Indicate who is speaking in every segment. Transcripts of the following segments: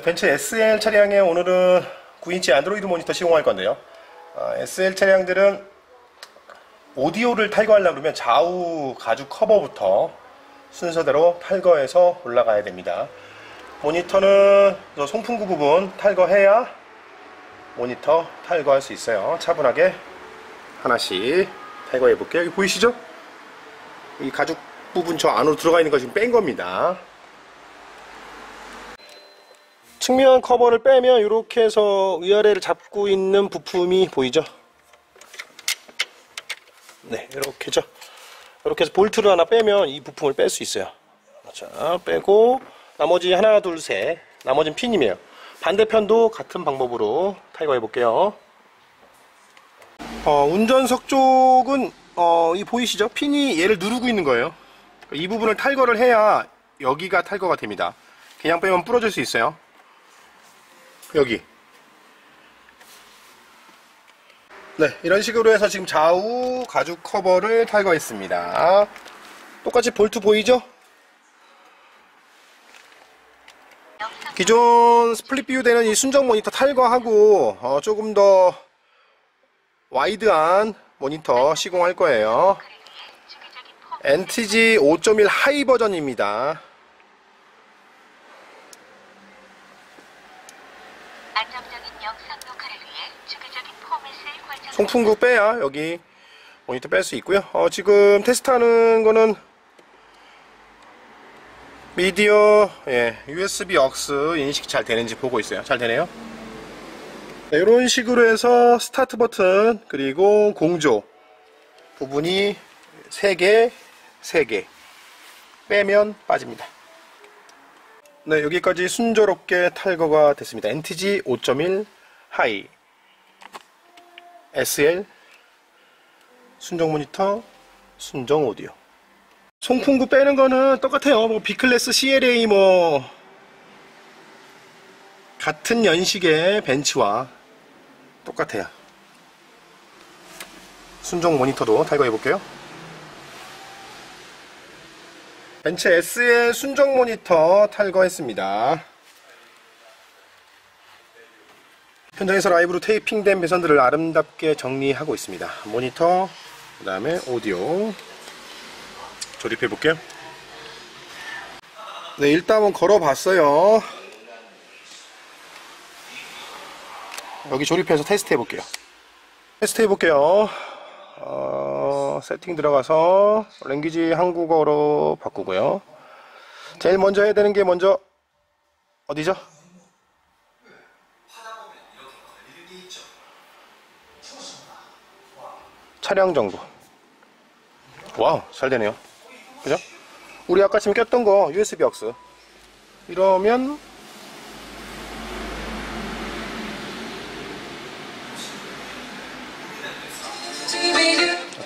Speaker 1: 네, 벤츠 SL 차량에 오늘은 9인치 안드로이드 모니터 시공할 건데요. 아, SL 차량들은 오디오를 탈거하려고 그러면 좌우 가죽 커버부터 순서대로 탈거해서 올라가야 됩니다. 모니터는 저 송풍구 부분 탈거해야 모니터 탈거할 수 있어요. 차분하게 하나씩 탈거해 볼게요. 보이시죠? 이 가죽 부분 저 안으로 들어가 있는 거 지금 뺀 겁니다. 측면 커버를 빼면 이렇게 해서 위아래를 잡고 있는 부품이 보이죠? 네, 이렇게죠. 이렇게 해서 볼트를 하나 빼면 이 부품을 뺄 수 있어요. 자, 빼고 나머지 하나, 둘, 셋. 나머지는 핀이에요. 반대편도 같은 방법으로 탈거해 볼게요. 어, 운전석 쪽은 어, 이 보이시죠? 핀이 얘를 누르고 있는 거예요. 이 부분을 탈거를 해야 여기가 탈거가 됩니다. 그냥 빼면 부러질 수 있어요. 여기. 네, 이런 식으로 해서 지금 좌우 가죽 커버를 탈거했습니다. 똑같이 볼트 보이죠? 기존 split view 되는 이 순정 모니터 탈거하고 어, 조금 더 wide한 모니터 시공할 거예요. NTG 5.1 high 버전입니다.
Speaker 2: 안정적인 영상 녹화를 위해 주기적인 포맷을 관찰.
Speaker 1: 송풍구 빼야 여기 모니터 뺄 수 있고요. 어, 지금 테스트하는 거는 미디어 예, USB aux 인식 잘 되는지 보고 있어요. 잘 되네요. 네, 이런 식으로 해서 start 버튼 그리고 공조 부분이 3개, 3개 빼면 빠집니다. 네, 여기까지 순조롭게 탈거가 됐습니다. NTG 5.1 하이. SL 순정 모니터 순정 오디오. 송풍구 빼는 거는 똑같아요. 뭐 B클래스 CLA 뭐 같은 연식의 벤츠와 똑같아요. 순정 모니터도 탈거해 볼게요. 벤츠 SL 순정 모니터 탈거했습니다 현장에서 라이브로 테이핑된 배선들을 아름답게 정리하고 있습니다. 모니터, 그 다음에 오디오 조립해 볼게요. 네, 일단은 걸어봤어요. 여기 조립해서 테스트 해볼게요. 테스트 해볼게요. 어, 세팅 들어가서 language 한국어로 바꾸고요. 제일 먼저 해야 되는 게 먼저 어디죠? 차량 정보. 와우, 잘 되네요. 그죠? 우리 아까 지금 꼈던 거 USB aux. 이러면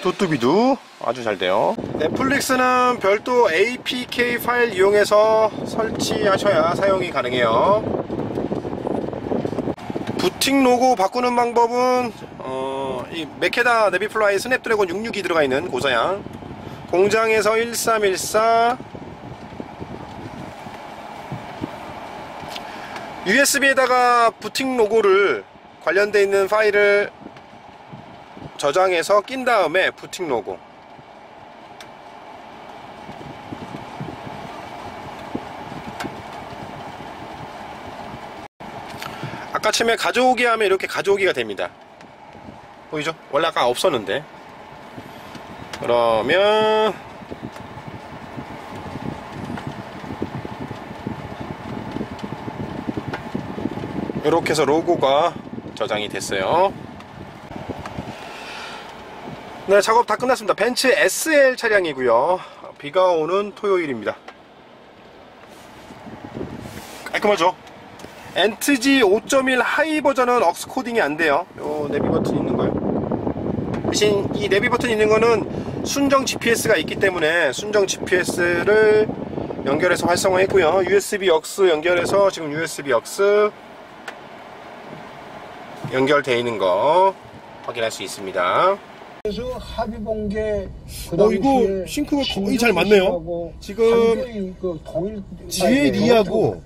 Speaker 1: 유튜브도 아주 잘 돼요. 넷플릭스는 별도 APK 파일 이용해서 설치하셔야 사용이 가능해요. 부팅 로고 바꾸는 방법은 어, 이 메케데 네비플라이 스냅드래곤 662 들어가 있는 고사양. 공장에서 1314 USB에다가 부팅 로고를 관련되어 있는 파일을 저장해서 낀 다음에 부팅 로고. 아까 처음에 가져오기 하면 이렇게 가져오기가 됩니다 보이죠? 원래 아까 없었는데 그러면 이렇게 해서 로고가 저장이 됐어요 네 작업 다 끝났습니다 벤츠 SL 차량이고요 비가 오는 토요일입니다 깔끔하죠? NTG 5.1 high 버전은 aux 코딩이 안 돼요. 요 내비 버튼 있는 거요. 대신 이 내비 버튼 있는 거는 순정 GPS가 있기 때문에 순정 GPS를 연결해서 활성화했고요. USB aux 연결해서 지금 USB aux 연결되어 있는 거 확인할 수 있습니다.
Speaker 3: 그래서 합의봉계
Speaker 1: 어, 이거 sync가 거의 잘 맞네요. 지금
Speaker 3: 그 동일
Speaker 1: GLE하고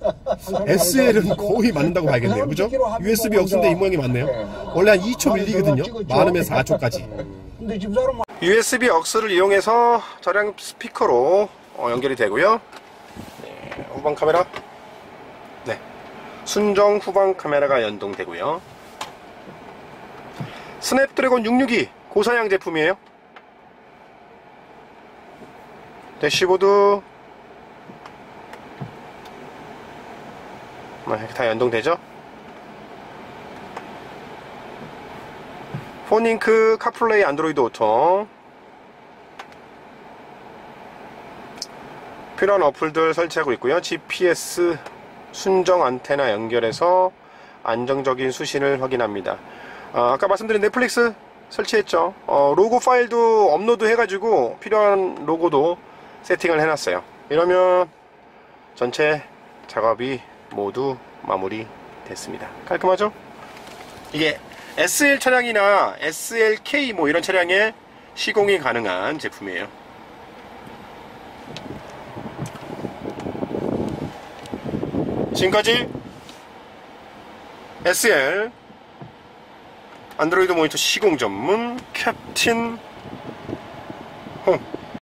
Speaker 1: SL은 거의 맞는다고 봐야겠네요. 그죠? USB 없는데 이 모양이 맞네요. 원래 한 2초 밀리거든요. 많으면 4초까지.
Speaker 3: 근데 집사람
Speaker 1: USB 억스를 이용해서 저량 스피커로 어, 연결이 되고요. 네, 후방 카메라. 네. 순정 후방 카메라가 연동되고요. 스냅드래곤 662 고사양 제품이에요. 대시보드. 네, 다 연동되죠? phone link 카플레이 안드로이드 오토 필요한 어플들 설치하고 있고요. GPS 순정 안테나 연결해서 안정적인 수신을 확인합니다. 아까 말씀드린 넷플릭스 설치했죠 어, 로고 파일도 업로드 해가지고 필요한 로고도 세팅을 해놨어요 이러면 전체 작업이 모두 마무리 됐습니다 깔끔하죠? 이게 SL 차량이나 SLK 뭐 이런 차량에 시공이 가능한 제품이에요. 지금까지 SL 안드로이드 모니터 시공 전문 캡틴 홍